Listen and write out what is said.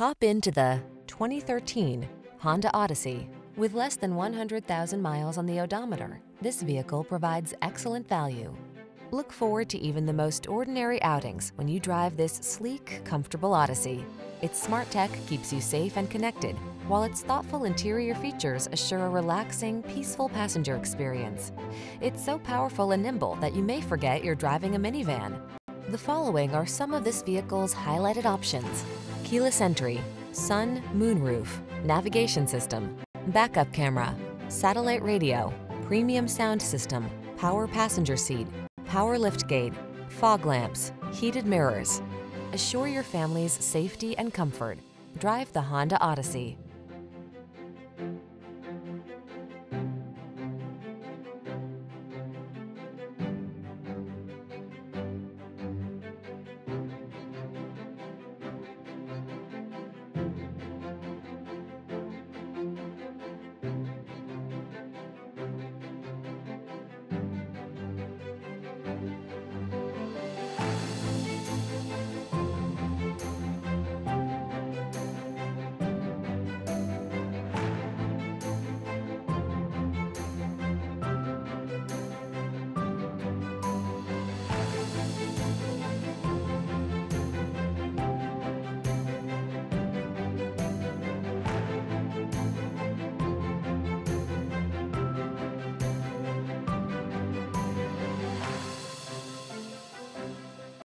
Hop into the 2013 Honda Odyssey. With less than 100,000 miles on the odometer, this vehicle provides excellent value. Look forward to even the most ordinary outings when you drive this sleek, comfortable Odyssey. Its smart tech keeps you safe and connected, while its thoughtful interior features assure a relaxing, peaceful passenger experience. It's so powerful and nimble that you may forget you're driving a minivan. The following are some of this vehicle's highlighted options. Keyless entry, sun, moonroof, navigation system, backup camera, satellite radio, premium sound system, power passenger seat, power liftgate, fog lamps, heated mirrors. Assure your family's safety and comfort. Drive the Honda Odyssey.